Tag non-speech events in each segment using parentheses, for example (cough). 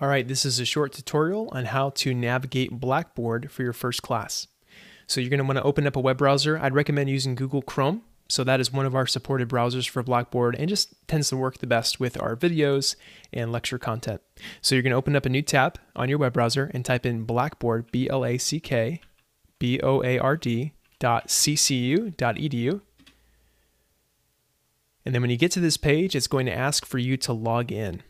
All right, this is a short tutorial on how to navigate Blackboard for your first class. So you're going to want to open up a web browser. I'd recommend using Google Chrome. So that is one of our supported browsers for Blackboard and just tends to work the best with our videos and lecture content. So you're going to open up a new tab on your web browser and type in Blackboard, B-L-A-C-K, B-O-A-R-D dot ccu dot edu. And then when you get to this page, it's going to ask for you to log in.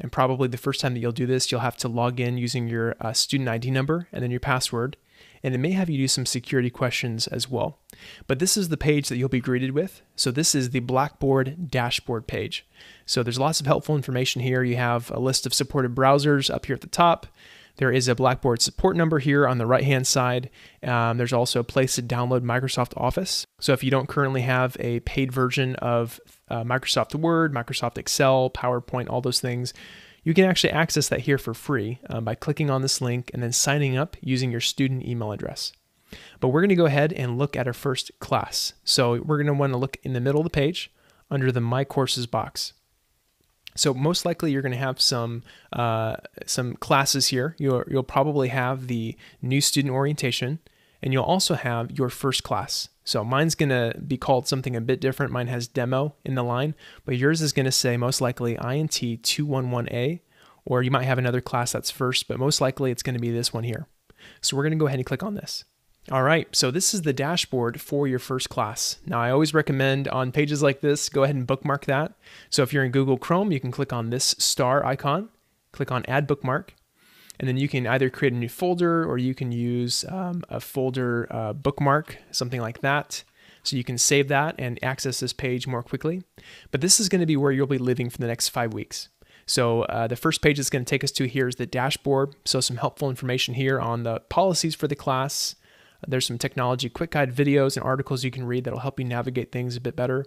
And probably the first time that you'll do this, you'll have to log in using your uh, student ID number and then your password. And it may have you do some security questions as well. But this is the page that you'll be greeted with. So this is the Blackboard dashboard page. So there's lots of helpful information here. You have a list of supported browsers up here at the top. There is a Blackboard support number here on the right hand side. Um, there's also a place to download Microsoft Office. So if you don't currently have a paid version of uh, Microsoft Word, Microsoft Excel, PowerPoint, all those things, you can actually access that here for free um, by clicking on this link and then signing up using your student email address. But we're going to go ahead and look at our first class. So we're going to want to look in the middle of the page under the My Courses box. So most likely you're going to have some uh, some classes here. You'll, you'll probably have the new student orientation, and you'll also have your first class. So mine's going to be called something a bit different. Mine has demo in the line, but yours is going to say most likely INT 211A, or you might have another class that's first, but most likely it's going to be this one here. So we're going to go ahead and click on this. All right, so this is the dashboard for your first class. Now, I always recommend on pages like this, go ahead and bookmark that. So if you're in Google Chrome, you can click on this star icon, click on Add Bookmark, and then you can either create a new folder or you can use um, a folder uh, bookmark, something like that. So you can save that and access this page more quickly. But this is going to be where you'll be living for the next five weeks. So uh, the first page it's going to take us to here is the dashboard. So some helpful information here on the policies for the class, there's some technology quick guide videos and articles you can read that'll help you navigate things a bit better.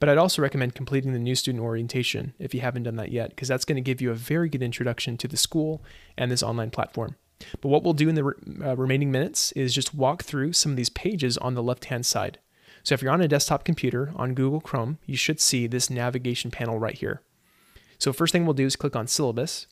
But I'd also recommend completing the new student orientation if you haven't done that yet, because that's going to give you a very good introduction to the school and this online platform. But what we'll do in the re- uh, remaining minutes is just walk through some of these pages on the left hand side. So if you're on a desktop computer on Google Chrome, you should see this navigation panel right here. So first thing we'll do is click on syllabus.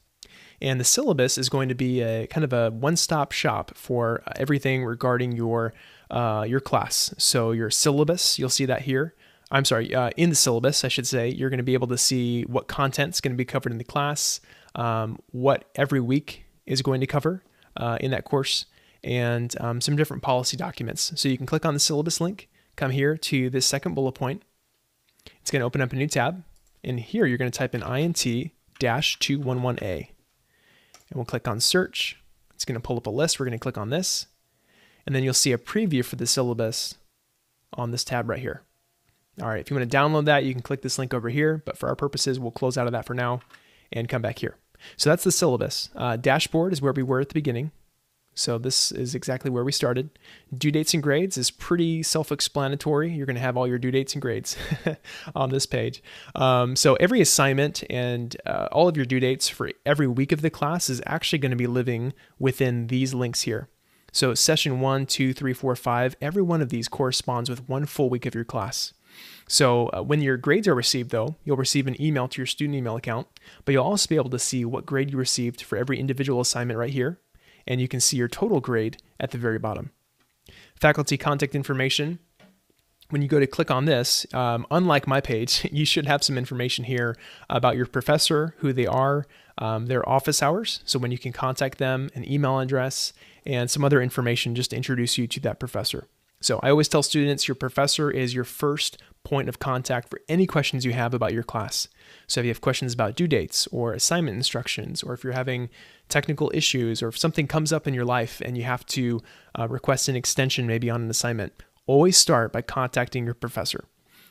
And the syllabus is going to be a kind of a one-stop shop for everything regarding your uh, your class. So your syllabus, you'll see that here. I'm sorry, uh, in the syllabus, I should say, you're going to be able to see what content's going to be covered in the class, um, what every week is going to cover uh, in that course, and um, some different policy documents. So you can click on the syllabus link, come here to this second bullet point. It's going to open up a new tab, and here you're going to type in INT 211A and we'll click on search. It's going to pull up a list. We're going to click on this. And then you'll see a preview for the syllabus on this tab right here. All right, if you want to download that, you can click this link over here. But for our purposes, we'll close out of that for now and come back here. So that's the syllabus. Uh, dashboard is where we were at the beginning. So this is exactly where we started. Due dates and grades is pretty self-explanatory. You're going to have all your due dates and grades (laughs) on this page. Um, so every assignment and uh, all of your due dates for every week of the class is actually going to be living within these links here. So session one, two, three, four, five, every one of these corresponds with one full week of your class. So uh, when your grades are received, though, you'll receive an email to your student email account, but you'll also be able to see what grade you received for every individual assignment right here and you can see your total grade at the very bottom. Faculty contact information. When you go to click on this, um, unlike my page, (laughs) you should have some information here about your professor, who they are, um, their office hours, so when you can contact them, an email address, and some other information just to introduce you to that professor. So I always tell students your professor is your first point of contact for any questions you have about your class. So if you have questions about due dates or assignment instructions, or if you're having technical issues, or if something comes up in your life and you have to uh, request an extension maybe on an assignment, always start by contacting your professor.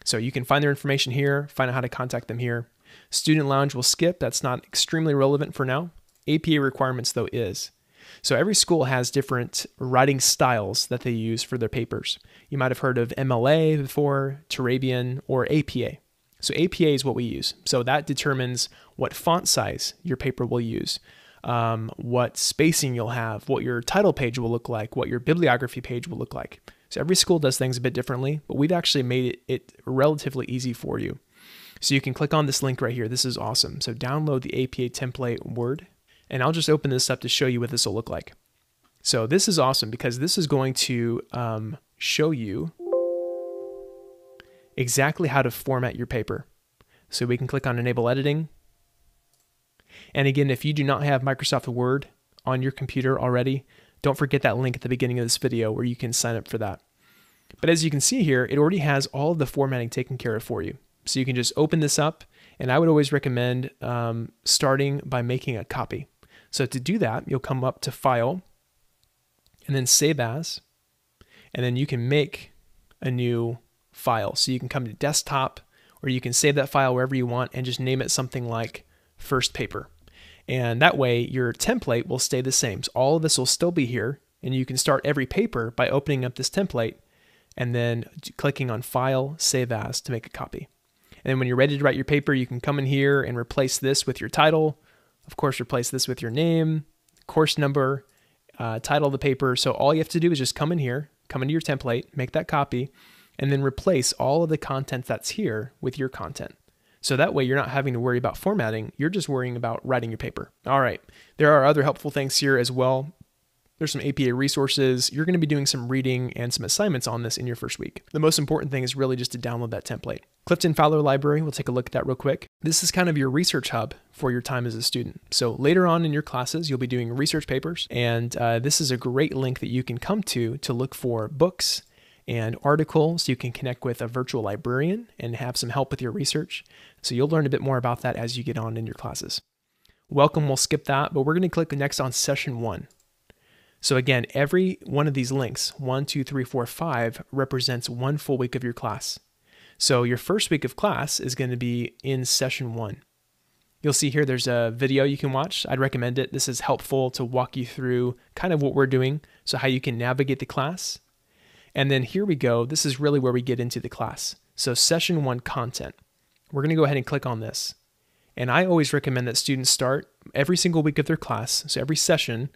So you can find their information here, find out how to contact them here. Student Lounge will skip, that's not extremely relevant for now. APA requirements, though, is. So every school has different writing styles that they use for their papers. You might have heard of MLA before, Turabian, or APA. So APA is what we use. So that determines what font size your paper will use, um, what spacing you'll have, what your title page will look like, what your bibliography page will look like. So every school does things a bit differently, but we've actually made it, it relatively easy for you. So you can click on this link right here. This is awesome. So download the APA template Word And I'll just open this up to show you what this will look like. So this is awesome because this is going to um, show you exactly how to format your paper. So we can click on Enable Editing. And again, if you do not have Microsoft Word on your computer already, don't forget that link at the beginning of this video where you can sign up for that. But as you can see here, it already has all of the formatting taken care of for you. So you can just open this up, and I would always recommend um, starting by making a copy. So to do that, you'll come up to File, and then Save As, and then you can make a new file. So you can come to Desktop, or you can save that file wherever you want and just name it something like First Paper. And that way your template will stay the same. So all of this will still be here, and you can start every paper by opening up this template and then clicking on File, Save As to make a copy. And then when you're ready to write your paper, you can come in here and replace this with your title. Of course, replace this with your name, course number, uh, title of the paper. So all you have to do is just come in here, come into your template, make that copy, and then replace all of the content that's here with your content. So that way you're not having to worry about formatting, you're just worrying about writing your paper. All right, there are other helpful things here as well. There's some APA resources. You're going to be doing some reading and some assignments on this in your first week. The most important thing is really just to download that template. Clifton Fowler Library, we'll take a look at that real quick. This is kind of your research hub for your time as a student. So later on in your classes, you'll be doing research papers, and uh, this is a great link that you can come to to look for books and articles. You can connect with a virtual librarian and have some help with your research. So you'll learn a bit more about that as you get on in your classes. Welcome, we'll skip that, but we're going to click next on session one. So again, every one of these links, one, two, three, four, five, represents one full week of your class. So your first week of class is going to be in session one. You'll see here there's a video you can watch. I'd recommend it. This is helpful to walk you through kind of what we're doing, so how you can navigate the class. And then here we go. This is really where we get into the class. So session one content. We're going to go ahead and click on this. And I always recommend that students start every single week of their class, so every session,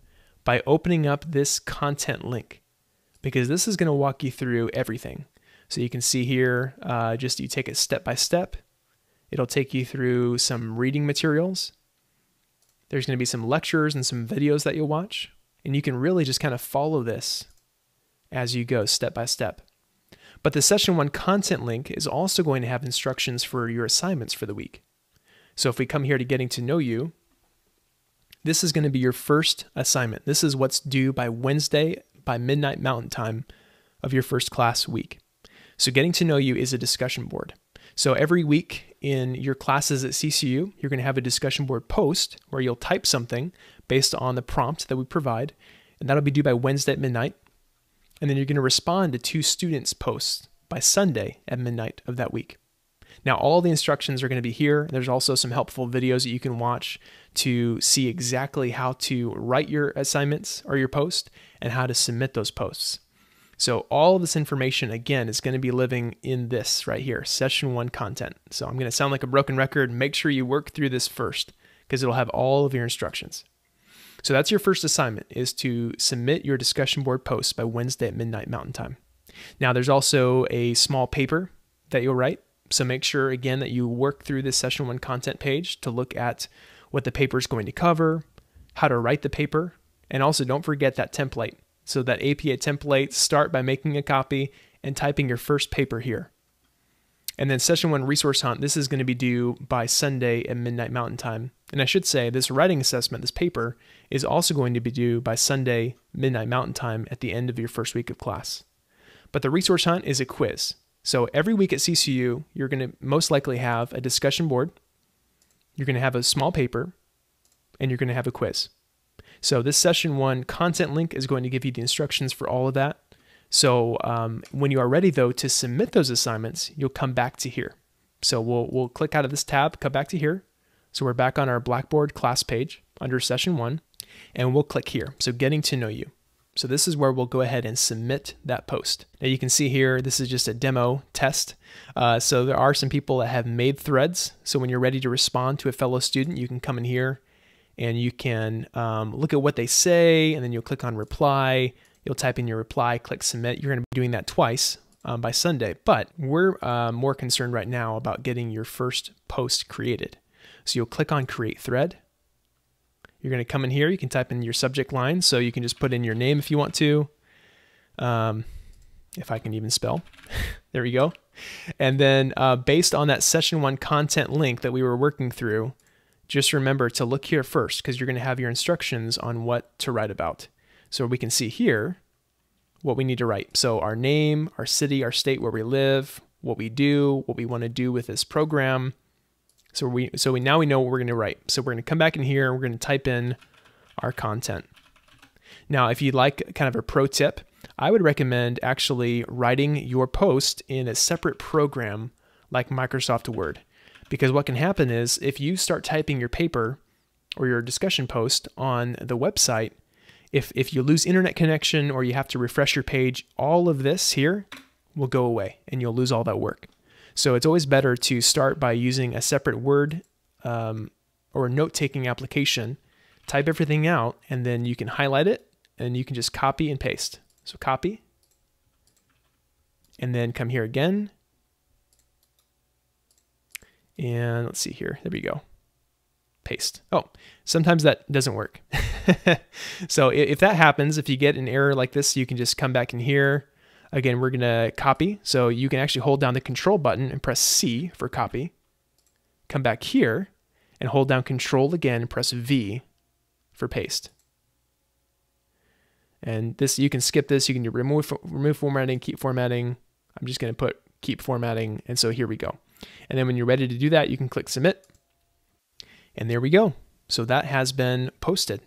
by opening up this content link because this is going to walk you through everything. So you can see here, uh, just you take it step by step. It'll take you through some reading materials. There's going to be some lectures and some videos that you'll watch. And you can really just kind of follow this as you go step by step. But the session one content link is also going to have instructions for your assignments for the week. So if we come here to getting to know you, this is going to be your first assignment. This is what's due by Wednesday by midnight mountain time of your first class week. So getting to know you is a discussion board. So every week in your classes at CCU, you're going to have a discussion board post where you'll type something based on the prompt that we provide, and that'll be due by Wednesday at midnight. And then you're going to respond to two students' posts by Sunday at midnight of that week. Now, all the instructions are going to be here. There's also some helpful videos that you can watch to see exactly how to write your assignments or your post and how to submit those posts. So, all of this information, again, is going to be living in this right here, session one content. So, I'm going to sound like a broken record. Make sure you work through this first because it'll have all of your instructions. So that's your first assignment is to submit your discussion board posts by Wednesday at midnight Mountain Time. Now there's also a small paper that you'll write. So make sure again that you work through this session one content page to look at what the paper is going to cover, how to write the paper, and also don't forget that template. So that APA template, start by making a copy and typing your first paper here. And then session one resource hunt, this is going to be due by Sunday at midnight mountain time. And I should say this writing assessment, this paper, is also going to be due by Sunday midnight mountain time at the end of your first week of class. But the resource hunt is a quiz. So every week at CCU, you're going to most likely have a discussion board, you're going to have a small paper, and you're going to have a quiz. So this session one content link is going to give you the instructions for all of that. So um, when you are ready though to submit those assignments, you'll come back to here. So we'll, we'll click out of this tab, come back to here. So we're back on our Blackboard class page under session one, and we'll click here. So getting to know you. So this is where we'll go ahead and submit that post. Now you can see here, this is just a demo test. Uh, so there are some people that have made threads. So when you're ready to respond to a fellow student, you can come in here and you can um, look at what they say, and then you'll click on reply, You'll type in your reply, click submit. You're going to be doing that twice um, by Sunday, but we're uh, more concerned right now about getting your first post created. So you'll click on create thread. You're going to come in here. You can type in your subject line. So you can just put in your name if you want to. Um, if I can even spell. (laughs) there we go. And then uh, based on that session one content link that we were working through, just remember to look here first because you're going to have your instructions on what to write about. So we can see here what we need to write. So our name, our city, our state where we live, what we do, what we want to do with this program. So we so we now we know what we're going to write. So we're going to come back in here and we're going to type in our content. Now, if you'd like kind of a pro tip, I would recommend actually writing your post in a separate program like Microsoft Word. Because what can happen is if you start typing your paper or your discussion post on the website, if, if you lose internet connection or you have to refresh your page, all of this here will go away and you'll lose all that work. So it's always better to start by using a separate Word um, or note taking application, type everything out, and then you can highlight it and you can just copy and paste. So copy, and then come here again. And let's see here. There we go. Paste. Oh, sometimes that doesn't work. (laughs) so if that happens, if you get an error like this, you can just come back in here. Again, we're going to copy. So you can actually hold down the control button and press C for copy. Come back here and hold down control again and press V for paste. And this you can skip this. You can do remove remove formatting, keep formatting. I'm just going to put keep formatting. And so here we go. And then when you're ready to do that, you can click submit. And there we go. So that has been posted.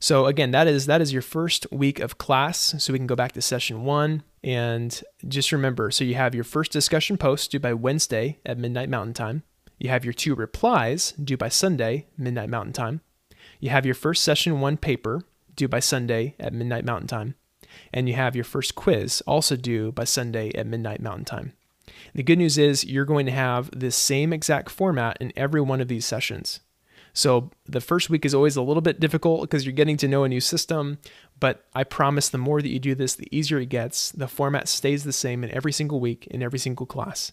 So again, that is that is your first week of class. So we can go back to session one and just remember. So you have your first discussion post due by Wednesday at midnight Mountain Time. You have your two replies due by Sunday midnight Mountain Time. You have your first session one paper due by Sunday at midnight Mountain Time. And you have your first quiz also due by Sunday at midnight Mountain Time. The good news is you're going to have this same exact format in every one of these sessions. So the first week is always a little bit difficult because you're getting to know a new system, but I promise the more that you do this, the easier it gets. The format stays the same in every single week, in every single class.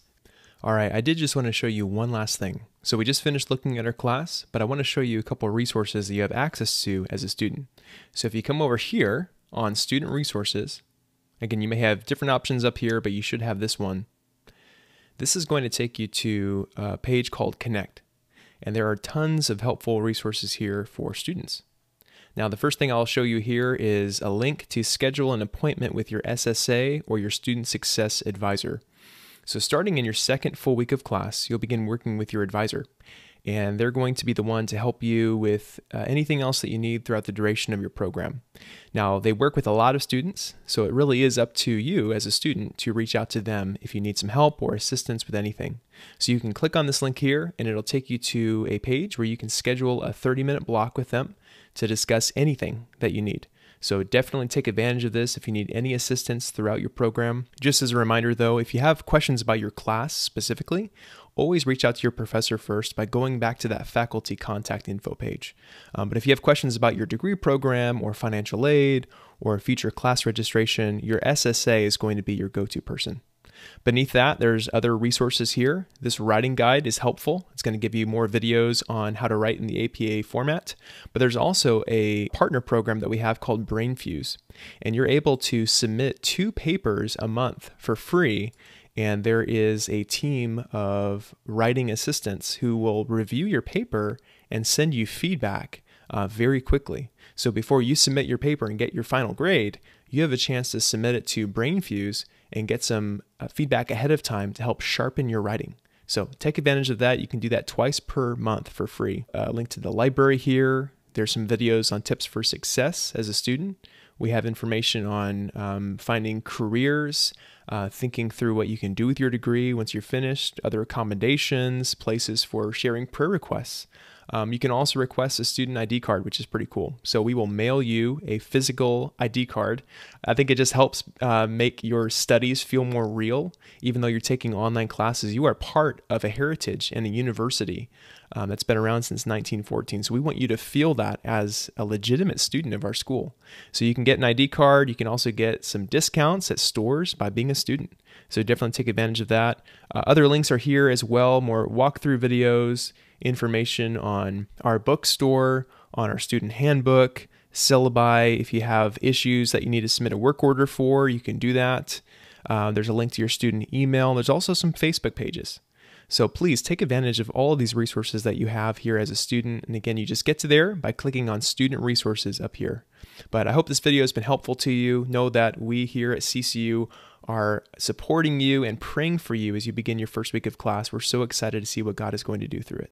All right, I did just want to show you one last thing. So we just finished looking at our class, but I want to show you a couple resources that you have access to as a student. So if you come over here on student resources, again, you may have different options up here, but you should have this one. This is going to take you to a page called Connect. And there are tons of helpful resources here for students. Now, the first thing I'll show you here is a link to schedule an appointment with your SSA or your Student Success Advisor. So starting in your second full week of class, you'll begin working with your advisor. And they're going to be the one to help you with uh, anything else that you need throughout the duration of your program. Now, they work with a lot of students, so it really is up to you as a student to reach out to them if you need some help or assistance with anything. So you can click on this link here, and it'll take you to a page where you can schedule a 30 minute block with them to discuss anything that you need. So definitely take advantage of this if you need any assistance throughout your program. Just as a reminder though, if you have questions about your class specifically, always reach out to your professor first by going back to that faculty contact info page. Um, but if you have questions about your degree program or financial aid or future class registration, your SSA is going to be your go-to person. Beneath that, there's other resources here. This writing guide is helpful. It's going to give you more videos on how to write in the APA format. But there's also a partner program that we have called BrainFuse. And you're able to submit two papers a month for free and there is a team of writing assistants who will review your paper and send you feedback uh, very quickly. So before you submit your paper and get your final grade, you have a chance to submit it to BrainFuse and get some uh, feedback ahead of time to help sharpen your writing. So take advantage of that. You can do that twice per month for free. Uh, link to the library here. There's some videos on tips for success as a student. We have information on um, finding careers, uh, thinking through what you can do with your degree once you're finished, other accommodations, places for sharing prayer requests. Um, you can also request a student ID card, which is pretty cool. So we will mail you a physical ID card. I think it just helps uh, make your studies feel more real. Even though you're taking online classes, you are part of a heritage and a university um, that's been around since 1914. So we want you to feel that as a legitimate student of our school. So you can get an ID card. You can also get some discounts at stores by being a student. So definitely take advantage of that. Uh, other links are here as well, more walkthrough videos, information on our bookstore, on our student handbook, syllabi. If you have issues that you need to submit a work order for, you can do that. Uh, there's a link to your student email. There's also some Facebook pages. So please take advantage of all of these resources that you have here as a student. And again, you just get to there by clicking on student resources up here. But I hope this video has been helpful to you. Know that we here at CCU are supporting you and praying for you as you begin your first week of class. We're so excited to see what God is going to do through it.